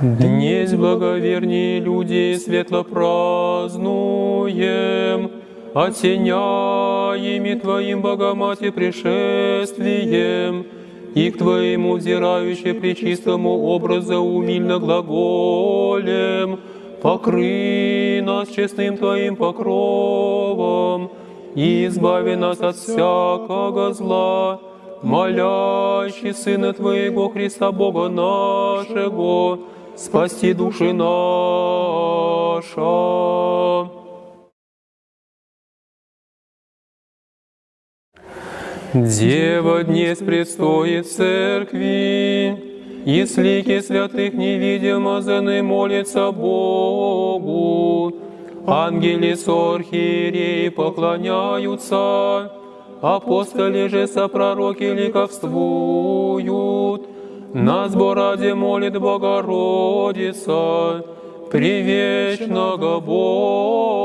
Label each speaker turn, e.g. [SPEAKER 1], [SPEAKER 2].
[SPEAKER 1] Днесь благовернее люди светло празднуем, Осеняеми Твоим Богомате пришествием, И к Твоему взирающей пречистому образу умильно глаголем, Покрый нас честным Твоим покровом, И избави нас от всякого зла, молящий Сына Твоего Христа Бога нашего, спасти души наша. Дева днес предстоит церкви, и с лики святых невидимо заны молится Богу. Ангели с архиереи поклоняются, апостоли же со пророки ликовствуют. На сбораде молит Богородица, привечного Бога.